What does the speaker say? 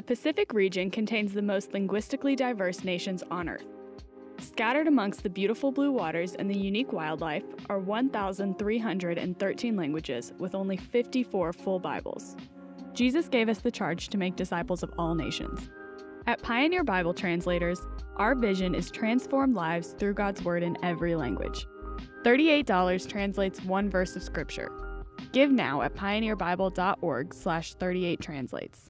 The Pacific region contains the most linguistically diverse nations on Earth. Scattered amongst the beautiful blue waters and the unique wildlife are 1,313 languages with only 54 full Bibles. Jesus gave us the charge to make disciples of all nations. At Pioneer Bible Translators, our vision is transformed lives through God's Word in every language. $38 translates one verse of Scripture. Give now at pioneerbible.org slash 38translates.